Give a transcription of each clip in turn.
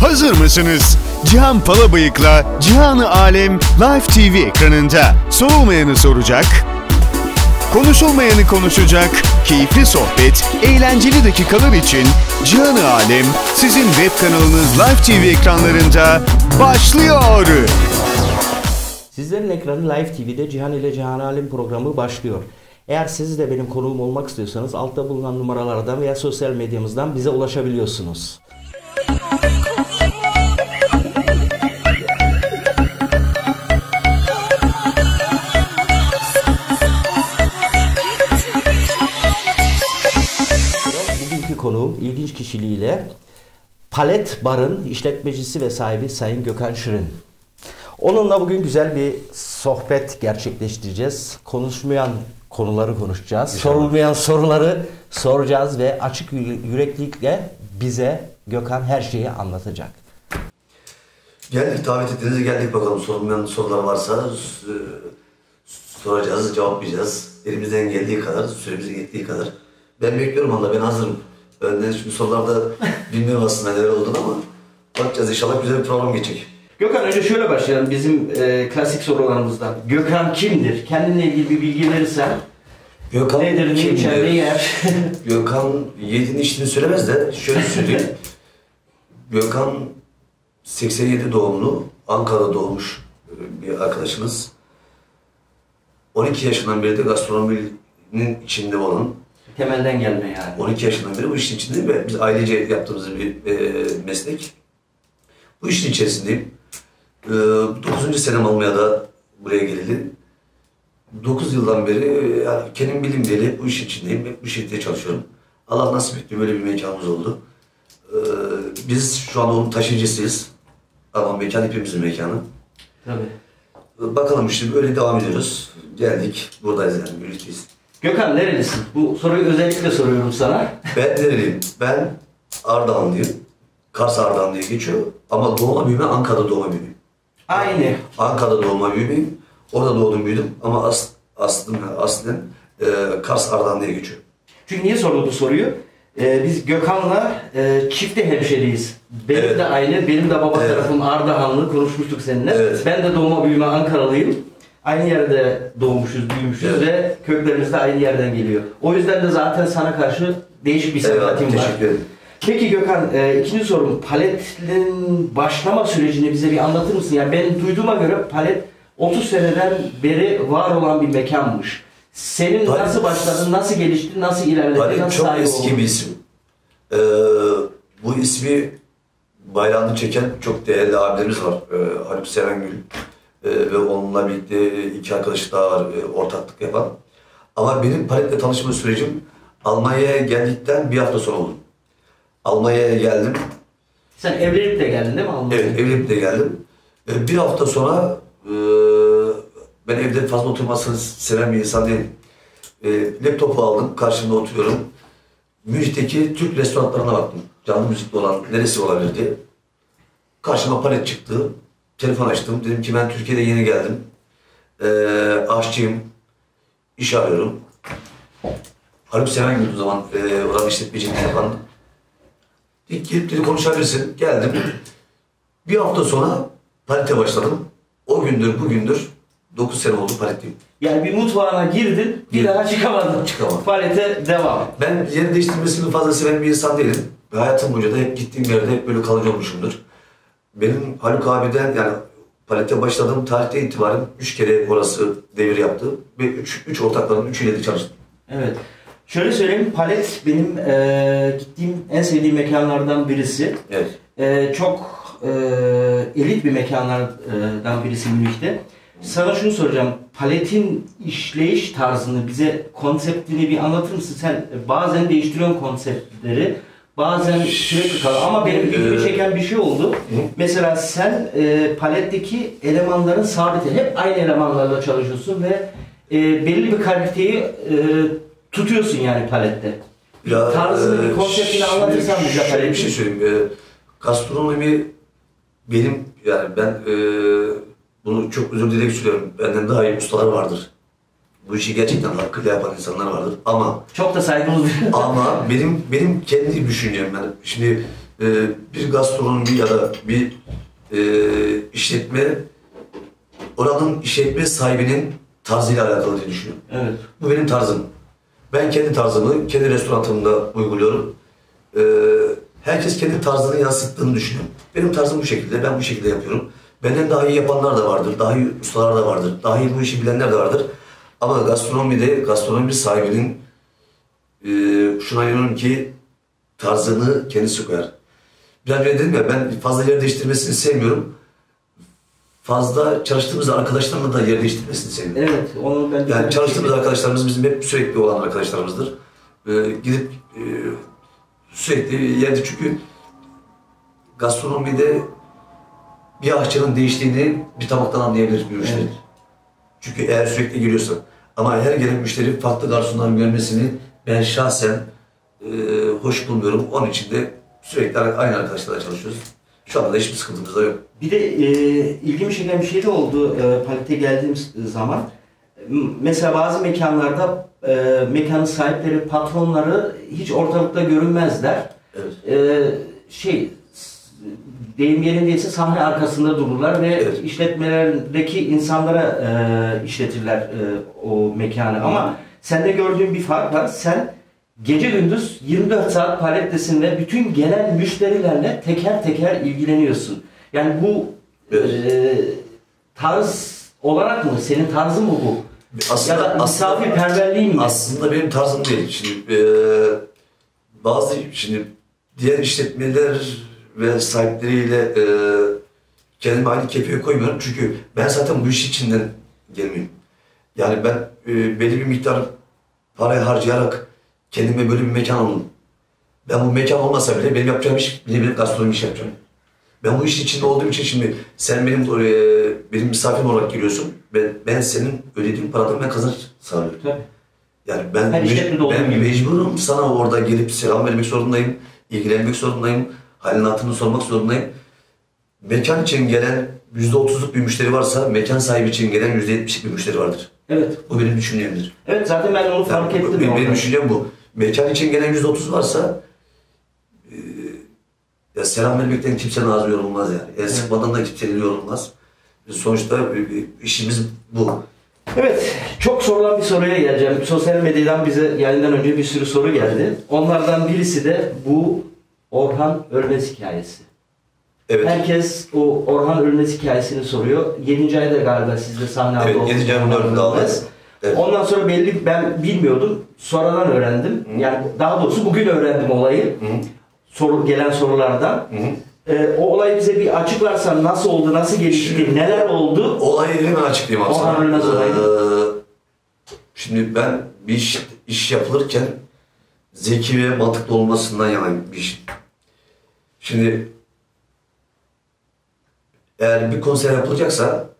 Hazır mısınız? Cihan Palabıyık'la Cihan-ı Alem Live TV ekranında sorulmayanı soracak, konuşulmayanı konuşacak, keyifli sohbet, eğlenceli dakikalar için Cihan-ı Alem sizin web kanalınız Live TV ekranlarında başlıyor. Sizlerin ekranı Live TV'de Cihan ile Cihan Alem programı başlıyor. Eğer siz de benim konuğum olmak istiyorsanız altta bulunan numaralardan veya sosyal medyamızdan bize ulaşabiliyorsunuz. İlginç kişiliğiyle Palet Bar'ın işletmecisi ve sahibi Sayın Gökhan Şirin. Onunla bugün güzel bir sohbet gerçekleştireceğiz. Konuşmayan konuları konuşacağız. Sorulmayan soruları soracağız ve açık yü- yüreklilikle bize Gökhan her şeyi anlatacak. Geldik davet ettiğinizde geldik bakalım sorulmayan sorular varsa e, soracağız, cevaplayacağız. Elimizden geldiği kadar, süremizin yettiği kadar. Ben bekliyorum valla ben hazırım. Önden şimdi sorularda bilmiyorum aslında neler olduğunu ama bakacağız inşallah güzel bir program geçecek. Gökhan önce şöyle başlayalım bizim e, klasik sorularımızdan. Gökhan kimdir? Kendinle ilgili bir bilgi verirsen. Gökhan Nedir, ne içer, ne yer? Gökhan yediğini içtiğini söylemez de şöyle söyleyeyim. Gökhan 87 doğumlu, Ankara'da doğmuş bir arkadaşımız. 12 yaşından beri de gastronominin içinde olan, Temelden gelme yani. 12 yaşından beri bu işin içinde ve biz ailece yaptığımız bir e, meslek. Bu işin içerisindeyim. E, 9. senem almaya da buraya gelildi. 9 yıldan beri e, yani kendim bilim diyeli hep bu işin içindeyim. Hep bu şirkette çalışıyorum. Allah nasip etti böyle bir mekanımız oldu. E, biz şu anda onun taşıyıcısıyız. Ama mekan hepimizin mekanı. Tabii. Bakalım işte böyle devam ediyoruz. Geldik, buradayız yani, birlikteyiz. Gökhan nerelisin? Bu soruyu özellikle soruyorum sana. Ben nereliyim? Ben Ardahanlıyım. Kars Ardahan diye geçiyor. Ama doğma büyüme Ankara'da doğma büyümeyim. Aynı. Ankara'da doğma büyümeyim. Orada doğdum büyüdüm. Ama as, aslım, aslen e, Kars Ardahan diye geçiyor. Çünkü niye sordum bu soruyu? Ee, biz Gökhan'la e, çifte hemşeriyiz. Benim Evet. de aynı, benim de baba Evet. tarafım Ardahanlı, konuşmuştuk seninle. Evet. Ben de doğma büyüme Ankaralıyım. Aynı yerde doğmuşuz, büyümüşüz Evet. ve köklerimiz de aynı yerden geliyor. O yüzden de zaten sana karşı değişik bir sempatim var. teşekkür ederim. Peki Gökhan, e, ikinci sorum. Paletin başlama sürecini bize bir anlatır mısın? Yani ben duyduğuma göre palet 30 seneden beri var olan bir mekanmış. Senin Palet- nasıl başladın, nasıl gelişti, nasıl ilerledi, Palet nasıl çok eski oldun? bir isim. Ee, bu ismi bayrağını çeken çok değerli abilerimiz var. Ee, Haluk Serengül ee, ve onunla birlikte iki arkadaş daha var e, ortaklık yapan. Ama benim paletle tanışma sürecim Almanya'ya geldikten bir hafta sonra oldu. Almanya'ya geldim. Sen evlenip de geldin değil mi Almanya'ya? Evet, evlenip de geldim. Ee, bir hafta sonra e, ben evde fazla oturmasını seven bir insan değilim. E, laptopu aldım, karşımda oturuyorum. Münih'teki Türk restoranlarına baktım. Canlı müzikli olan neresi olabilir diye. Karşıma palet çıktı. Telefon açtım. Dedim ki ben Türkiye'de yeni geldim. E, aşçıyım. İş arıyorum. Haluk Seven o zaman e, oranın işletmeciliğini yapan. Dedi, Gelip dedi konuşabilirsin. Geldim. Bir hafta sonra palete başladım. O gündür bugündür 9 sene oldu paletteyim. Yani bir mutfağına girdin, bir daha çıkamadın. Çıkamadım. Palete devam. Ben yer değiştirmesini fazla seven bir insan değilim. Ve hayatım boyunca da hep gittiğim yerde hep böyle kalıcı olmuşumdur. Benim Haluk abiden yani palete başladığım tarihte itibaren 3 kere orası devir yaptı. Ve 3 üç ortakların üçüyle de çalıştım. Evet. Şöyle söyleyeyim, Palet benim eee, gittiğim en sevdiğim mekanlardan birisi. Evet. Eee, çok eee, elit bir mekanlardan birisi Münih'te. Sana şunu soracağım. Palet'in işleyiş tarzını bize konseptini bir anlatır mısın? Sen bazen değiştiriyorsun konseptleri. Bazen sürekli kalıyor. Ama benim ilgimi çeken bir şey oldu. Mesela sen e, paletteki elemanların sabiti. Hep aynı elemanlarla çalışıyorsun ve e, belli bir kaliteyi e, tutuyorsun yani palette. Bir tarzını, bir e, konseptini şimdi anlatırsan bize Şöyle bir şey söyleyeyim. E, gastronomi benim yani ben e, bunu çok özür dileyerek söylüyorum. Benden daha iyi ustalar vardır. Bu işi gerçekten hakkıyla yapan insanlar vardır. Ama Çok da saygımız ama benim benim kendi düşüncem yani şimdi e, bir gastronomi ya da bir e, işletme oranın işletme sahibinin tarzıyla alakalı diye düşünüyorum. Evet. Bu benim tarzım. Ben kendi tarzımı kendi restoranımda uyguluyorum. Ee, herkes kendi tarzını yansıttığını düşünüyorum. Benim tarzım bu şekilde, ben bu şekilde yapıyorum. Benden daha iyi yapanlar da vardır, daha iyi ustalar da vardır, daha iyi bu işi bilenler de vardır. Ama gastronomide, gastronomi sahibinin e, şuna inanıyorum ki tarzını kendisi koyar. Biraz önce dedim ya ben fazla yer değiştirmesini sevmiyorum. Fazla çalıştığımız arkadaşlarla da yer değiştirmesini sevmiyorum. Evet, onu ben de Yani çalıştığımız arkadaşlarımız bizim hep sürekli olan arkadaşlarımızdır. Ee, gidip e, sürekli yerde çünkü gastronomide bir aşçının değiştiğini bir tabaktan anlayabilir bir. Evet. Çünkü eğer sürekli geliyorsa ama her gelen müşteri farklı garsonların görmesini ben şahsen e, hoş bulmuyorum. Onun için de sürekli aynı arkadaşlarla çalışıyoruz. Şu anda da hiçbir sıkıntımız da yok. Bir de e, ilgimi çeken bir şey de oldu e, Palet'e geldiğim zaman. M- Mesela bazı mekanlarda e, mekanın sahipleri, patronları hiç ortalıkta görünmezler. Evet. E, şey, deyim yerindeyse sahne arkasında dururlar ve Evet. işletmelerdeki insanlara e, işletirler e, o mekanı. Ama sende gördüğüm bir fark var. Sen gece gündüz 24 saat palettesin ve bütün gelen müşterilerle teker teker ilgileniyorsun. Yani bu Evet. e, tarz olarak mı? Senin tarzın mı bu? Aslında- ya da misafirperverliğin mi? Aslında benim tarzım değil. Şimdi e, bazı şimdi diğer işletmeler ve sahipleriyle e, kendimi aynı kefeye koymuyorum. Çünkü ben zaten bu iş içinden gelmiyorum. Yani ben e, belli bir miktar parayı harcayarak kendime böyle bir mekan aldım. Ben bu mekan olmasa bile benim yapacağım iş bile benim gastronomi iş yapacağım. Ben bu işin içinde olduğum için şimdi sen benim e, benim misafirim olarak geliyorsun. Ben, ben senin ödediğin paradan ben kazanç sağlıyorum. Tabii. Yani ben, Her olduğu ben gibi. mecburum sana orada gelip selam vermek zorundayım, ilgilenmek zorundayım, halini hatırını sormak zorundayım. Mekan için gelen %30'luk bir müşteri varsa mekan sahibi için gelen %70'lik bir müşteri vardır. Evet. Bu benim düşüncemdir. Evet zaten ben onu fark Yani ettim. benim, benim düşüncem bu. Mekan için gelen %30 varsa e, ya selam vermekten kimsenin ağzı yorulmaz yani. El sıkmadan da kimsenin yorulmaz. Sonuçta e, e, işimiz bu. Evet, çok sorulan bir soruya geleceğim. Sosyal medyadan bize yayından önce bir sürü soru geldi. Onlardan birisi de bu Orhan Ölmez hikayesi. Evet. Herkes o Orhan Ölmez hikayesini soruyor. 7. ayda galiba sizde sahne aldı. Evet, o yedinci ayın Orhan dördünde aldı. Ölmez. Evet. Ondan sonra belli ben bilmiyordum. Sonradan öğrendim. Yani daha doğrusu bugün öğrendim olayı. Hı. Soru gelen sorulardan. Hı hı. Ee, o olayı bize bir açıklarsan nasıl oldu, nasıl gelişti, neler oldu? Olayı hemen açıklayayım abi Orhan. Ölmez olayı. Ee, şimdi ben bir iş, iş yapılırken zeki ve mantıklı olmasından yanayım bir iş. Şimdi eğer bir konser yapılacaksa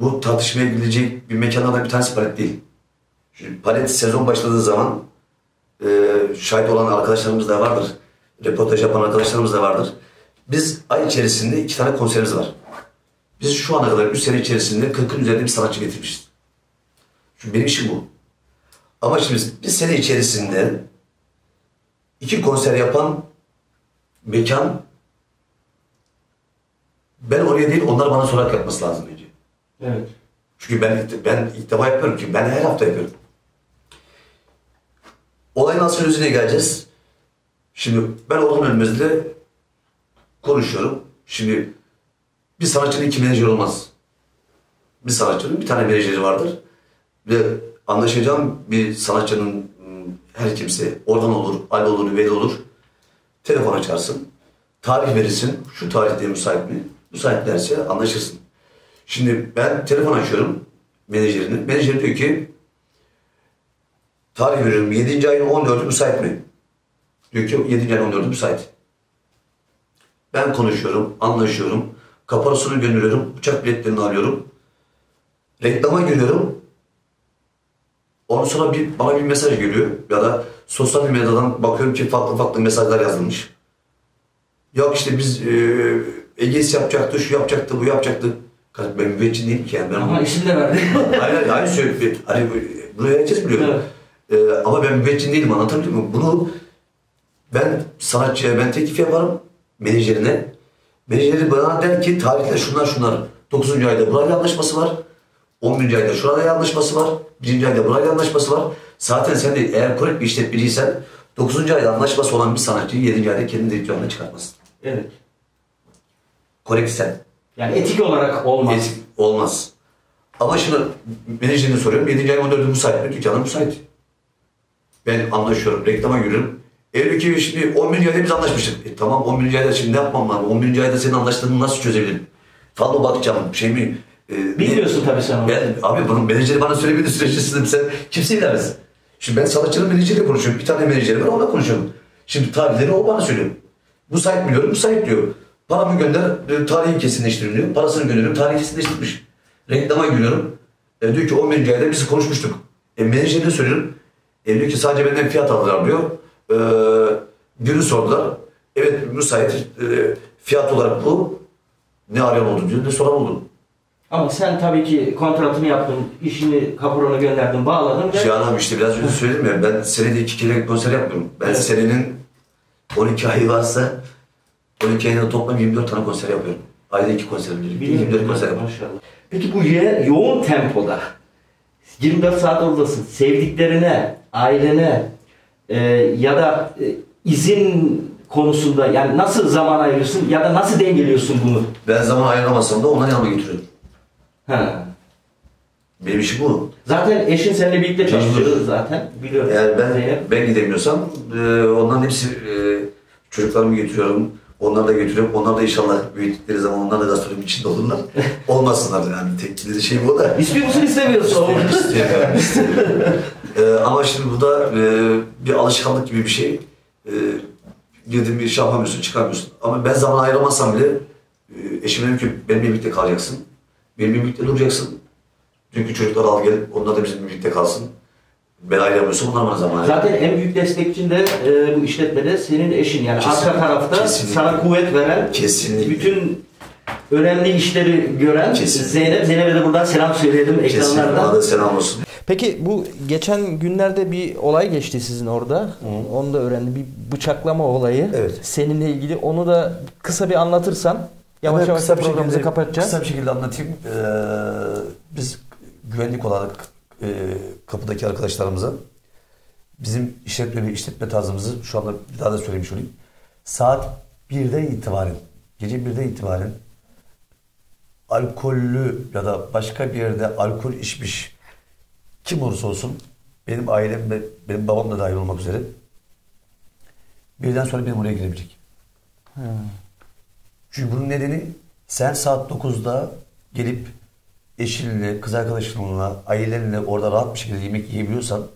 bu tartışmaya gidilecek bir mekanlardan bir tanesi palet değil. Şimdi palet sezon başladığı zaman e, şahit olan arkadaşlarımız da vardır. Röportaj yapan arkadaşlarımız da vardır. Biz ay içerisinde iki tane konserimiz var. Biz şu ana kadar 3 sene içerisinde 40'ın üzerinde bir sanatçı getirmişiz. Çünkü benim işim bu. Ama şimdi bir sene içerisinde iki konser yapan mekan ben oraya değil onlar bana sorarak yapması lazım önce. Evet. Çünkü ben ben ilk defa yapıyorum ki ben her hafta yapıyorum. Olayın asıl özüne geleceğiz. Şimdi ben Orhan Ölmez'le konuşuyorum. Şimdi bir sanatçının iki menajeri olmaz. Bir sanatçının bir tane menajeri vardır. Ve anlaşacağım bir sanatçının ım, her kimse oradan olur, Ali olur, Veli olur. Telefon açarsın. Tarih verirsin. Şu tarihte müsait mi? Müsait derse anlaşırsın. Şimdi ben telefon açıyorum menajerinin. Menajer diyor ki tarih veriyorum 7. ayın 14'ü müsait mi? Diyor ki 7. ayın 14'ü müsait. Ben konuşuyorum, anlaşıyorum. Kaparasını gönderiyorum, uçak biletlerini alıyorum. Reklama giriyorum. Ondan sonra bir, bana bir mesaj geliyor. Ya da sosyal medyadan bakıyorum ki farklı farklı mesajlar yazılmış. Yok işte biz e, Ege'si yapacaktı, şu yapacaktı, bu yapacaktı. Ben müveccin değilim ki yani. Ben Ama isim de verdi. Hayır aynı söylüyor. Hani bunu herkes biliyor. Evet. Ee, ama ben müveccin değilim anlatabiliyor muyum? Bunu Ben sanatçıya ben teklif yaparım menajerine. Menajeri bana der ki tarihte şunlar şunlar. 9. ayda burayla anlaşması var. 11. ayda şurada anlaşması var. 1. ayda burayla anlaşması var. Zaten sen de eğer korrekt bir işletmeciysen 9. ayda anlaşması olan bir sanatçıyı 7. ayda kendi direktörüne çıkartmasın. Evet. Korrekt sen. Yani etik olarak olmaz. Etik olmaz. Ama şimdi menajerine soruyorum. 7. ay 14'ü müsait mi? Dükkanım müsait. Ben anlaşıyorum. Reklama giriyorum. Eğer ki şimdi 11. ayda biz anlaşmıştık. E, tamam 11. ayda şimdi ne yapmam lazım? 11. ayda senin anlaştığını nasıl çözebilirim? Fallo bakacağım. Şey mi? E, Bilmiyorsun tabii sen onu. Ben, abi bunun menajeri bana söylemedi süreçte sen kimse bilemez. Şimdi ben sanatçının menajeriyle konuşuyorum. Bir tane menajeri var onunla konuşuyorum. Şimdi tarihleri o bana söylüyor. Bu sahip mi diyorum? Bu sahip diyor. Paramı gönder, e, tarihi kesinleştirin diyor. Parasını gönderiyorum, tarihi kesinleştirmiş. Reklama giriyorum. E, diyor ki 11. ayda biz konuşmuştuk. E, menajerine söylüyorum. E, diyor ki sadece benden fiyat aldılar diyor. E, günü sordular. Evet müsait e, fiyat olarak bu. Ne arayan oldu diyor, ne soran oldu. Ama sen tabii ki kontratını yaptın, işini, kapuranı gönderdin, bağladın ve Cihan abi işte biraz önce söyledim ya ben senede iki kere konser yapmıyorum. Ben Evet. senenin 12 ayı varsa 12 ayında toplam 24 tane konser yapıyorum. Ayda iki konser veriyorum. 24 konser yapıyorum. Maşallah. Peki bu ye- yoğun tempoda 24 saat oradasın. Sevdiklerine, ailene e, ya da e, izin konusunda yani nasıl zaman ayırıyorsun ya da nasıl dengeliyorsun bunu? Ben zaman ayıramasam da onlar yanıma götürüyorum. Ha. Benim işim bu. Zaten eşin seninle birlikte çalışıyor zaten biliyorum. Eğer ben Zeynep. ben gidemiyorsam e, onların hepsi e, çocuklarımı götürüyorum. Onları da götürüyorum. Onlar da inşallah büyüdükleri zaman onlar da gastronomi içinde olurlar. Olmasınlar yani. Tek şey bu da. İstiyor musun istemiyorsun? İstemiyorum, istemiyorum. Ee, ama şimdi bu da e, bir alışkanlık gibi bir şey. E, girdiğin bir iş yapamıyorsun, çıkamıyorsun. Ama ben zaman ayıramazsam bile e, eşim dedim ki benimle birlikte kalacaksın. Benimle birlikte duracaksın. Çünkü çocuklar al gel, onlar da bizimle birlikte kalsın. Ben ayıramıyorsam onlar bana zaman. Zaten en büyük destekçin de e, bu işletmede senin eşin yani Kesinlikle, arka tarafta kesinlikle. sana kuvvet veren Kesinlikle. bütün önemli işleri gören Kesinlikle. Zeynep. Zeynep'e de buradan selam söyleyelim Kesinlikle. Ekranlardan. da selam olsun. Peki bu geçen günlerde bir olay geçti sizin orada. Onu da öğrendim. Bir bıçaklama olayı. Evet. Seninle ilgili. Onu da kısa bir anlatırsan yavaş yavaş kısa programımızı kapatacağız. Kısa bir şekilde anlatayım. Ee, biz güvenlik olarak e, kapıdaki arkadaşlarımıza bizim işletme işletme tarzımızı şu anda bir daha da söylemiş olayım. Saat 1'den itibaren, gece 1'den itibaren alkollü ya da başka bir yerde alkol içmiş kim olursa olsun benim ailem ve benim babam da dahil olmak üzere birden sonra benim oraya girebilecek. Çünkü bunun nedeni sen saat 9'da gelip eşinle, kız arkadaşınla, ailenle orada rahat bir şekilde yemek yiyebiliyorsan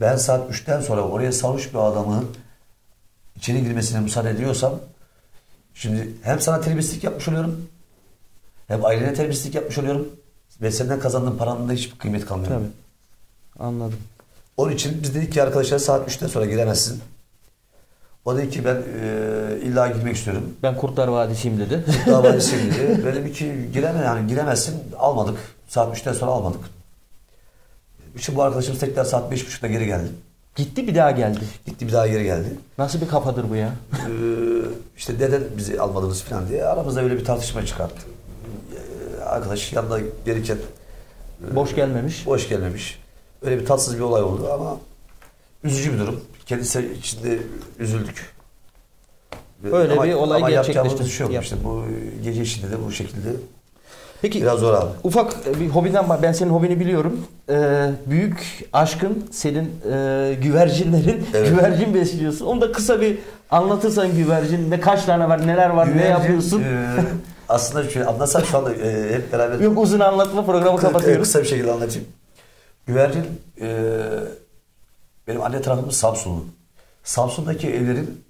ben saat 3'ten sonra oraya sarhoş bir adamın içeri girmesine müsaade ediyorsam şimdi hem sana terbiyesizlik yapmış oluyorum hem ailene terbiyesizlik yapmış oluyorum ve senden kazandığım paranın da hiçbir kıymet kalmıyor. Tabii. Anladım. Onun için biz dedik ki arkadaşlar saat 3'ten sonra giremezsin. O dedi ki ben e, illa girmek istiyorum. Ben Kurtlar Vadisi'yim dedi. Davacı dedi. Ben dedim ki gireme yani giremezsin. Almadık. Saat 3'ten sonra almadık. Şimdi bu arkadaşımız tekrar saat 5.30'da geri geldi. Gitti bir daha geldi. Gitti bir daha geri geldi. Nasıl bir kafadır bu ya? Ee, işte neden bizi almadınız falan diye aramızda öyle bir tartışma çıkarttı. Ee, arkadaş yanında gelirken Boş gelmemiş. boş gelmemiş. Öyle bir tatsız bir olay oldu ama üzücü bir durum. Kendisi içinde üzüldük. Öyle bir olay ama gerçekleşti. şey yok işte. Bu gece içinde de bu şekilde Peki biraz zor abi. ufak bir hobiden var. Ben senin hobini biliyorum. Ee, büyük aşkın senin e, güvercinlerin. Evet. Güvercin besliyorsun. Onu da kısa bir anlatırsan güvercin ne kaç tane var, neler var, ne Güvercin, yapıyorsun? e, aslında şöyle anlatsam şu anda e, hep beraber Yok uzun anlatma programı kısa, kapatıyoruz. kısa bir şekilde anlatayım. Güvercin e, benim anne tarafımız Samsunlu. Samsun'daki evlerin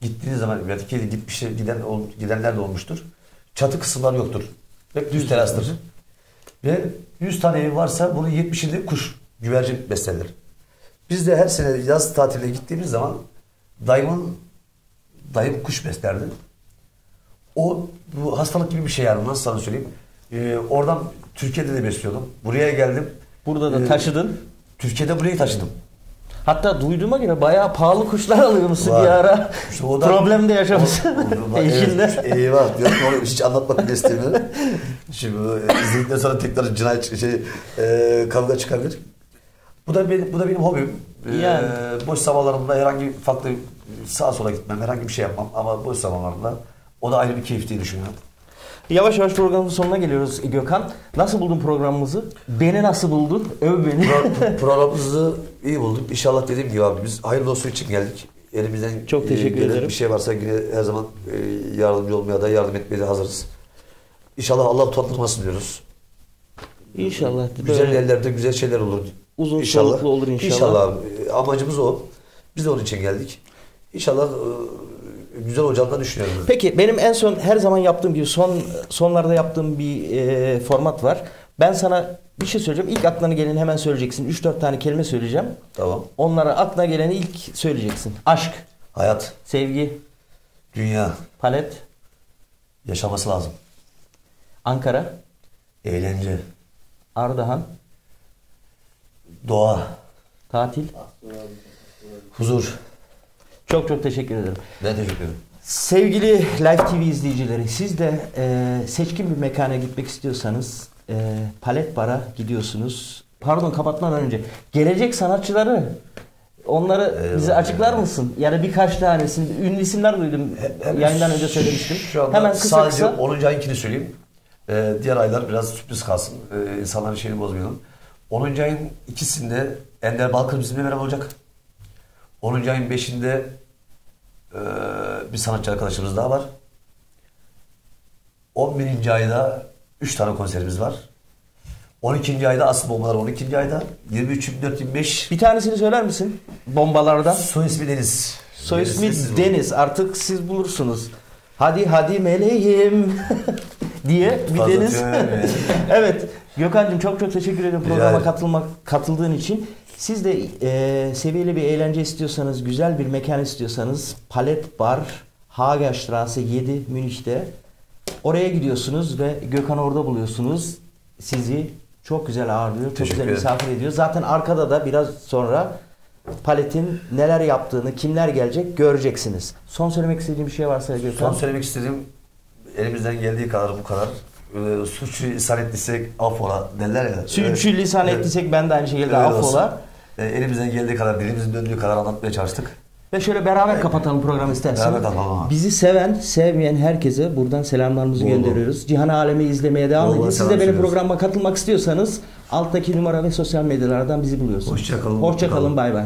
gittiğiniz zaman Türkiye'de gitmişler, giden, gidenler de olmuştur. Çatı kısımları yoktur. Hep düz terastır. Ve 100 tane ev varsa bunun 70'inde kuş, güvercin beslenir. Biz de her sene yaz tatiline gittiğimiz zaman dayımın dayım kuş beslerdi. O bu hastalık gibi bir şey yani nasıl sana söyleyeyim. Ee, oradan Türkiye'de de besliyordum. Buraya geldim. Burada da Ee, taşıdın. Türkiye'de burayı taşıdım. Hatta duyduğuma göre bayağı pahalı kuşlar alıyormuşsun Var. bir ara. İşte o da- Problem de yaşamışsın. Eşinle. Evet, eyvah diyorum onu hiç anlatmak bile istemiyorum. Şimdi e, izledikten sonra tekrar cinayet şey e, kavga çıkabilir. Bu da benim, bu da benim hobim. E, Yani. boş zamanlarımda herhangi farklı sağa sola gitmem, herhangi bir şey yapmam ama boş zamanlarımda o da ayrı bir keyif diye düşünüyorum. Yavaş yavaş programın sonuna geliyoruz Gökhan. Nasıl buldun programımızı? Beni nasıl buldun? Öv beni. Pro- programımızı iyi bulduk. İnşallah dediğim gibi abi biz hayırlı olsun için geldik. Elimizden Çok teşekkür gelen ederim. Bir şey varsa yine her zaman e, yardımcı olmaya da yardım etmeye de hazırız. İnşallah Allah utandırmasın diyoruz. İnşallah. Güzel Böyle yerlerde güzel şeyler olur. Uzun soluklu olur inşallah. İnşallah. E, Amacımız o. Biz de onun için geldik. İnşallah e, güzel olacağını da düşünüyorum. Peki benim en son her zaman yaptığım gibi son sonlarda yaptığım bir e, format var. Ben sana bir şey söyleyeceğim. İlk aklına geleni hemen söyleyeceksin. 3-4 tane kelime söyleyeceğim. Tamam. Onlara aklına geleni ilk söyleyeceksin. Aşk, Hayat, sevgi, dünya palet, yaşaması lazım. Ankara, Eğlence, Ardahan, doğa, tatil. huzur. Çok çok teşekkür ederim. Ben teşekkür ederim. Sevgili Live TV izleyicileri, siz de e, seçkin bir mekana gitmek istiyorsanız e, Palet Bar'a gidiyorsunuz. Pardon kapatmadan önce gelecek sanatçıları onları Eyvallah, bize açıklar mısın? Yani birkaç tanesini ünlü isimler duydum. Hemen Yayından önce söylemiştim. Şu anda Hemen kısa sadece kısa. 10. ayınkini söyleyeyim. Ee, diğer aylar biraz sürpriz kalsın. Ee, insanların şeyini bozmayalım. 10. ayın ikisinde Ender Balkır bizimle beraber olacak. 10. ayın 5'inde e, bir sanatçı arkadaşımız daha var. 11. ayda 3 tane konserimiz var. 12. ayda asıl bombalar 12. ayda. 23, 24, 25 Bir tanesini söyler misin? Bombalardan. soy ismi Deniz. Soy Deniz ismi bulun. Deniz. Artık siz bulursunuz. Hadi hadi meleğim diye bir Fazla deniz. evet. Gökhan'cığım çok çok teşekkür ederim programa katılmak katıldığın için. Siz de e, seviyeli bir eğlence istiyorsanız, güzel bir mekan istiyorsanız Palet Bar Hagerstraße 7 Münih'te oraya gidiyorsunuz ve Gökhan'ı orada buluyorsunuz. Sizi çok güzel ağırlıyor, çok Teşekkür güzel ederim. misafir ediyor. Zaten arkada da biraz sonra Palet'in neler yaptığını, kimler gelecek göreceksiniz. Son söylemek istediğim bir şey varsa Gökhan. Son söylemek istediğim elimizden geldiği kadar bu kadar. Ee, suçu ishal ettiysek affola derler ya. Suçu lisan Evet. ettiysek ben de aynı şekilde Öyle olsun. Ee, elimizden geldiği kadar, dilimizin döndüğü kadar anlatmaya çalıştık. Ve şöyle beraber kapatalım programı istersen. Beraber kapatalım. Bizi seven, sevmeyen herkese buradan selamlarımızı bol. gönderiyoruz. Cihan Alemi izlemeye devam edin. Siz de benim programa katılmak istiyorsanız alttaki numara ve sosyal medyalardan bizi buluyorsunuz. Hoşça kalın. Hoşça kalın. Bay bay.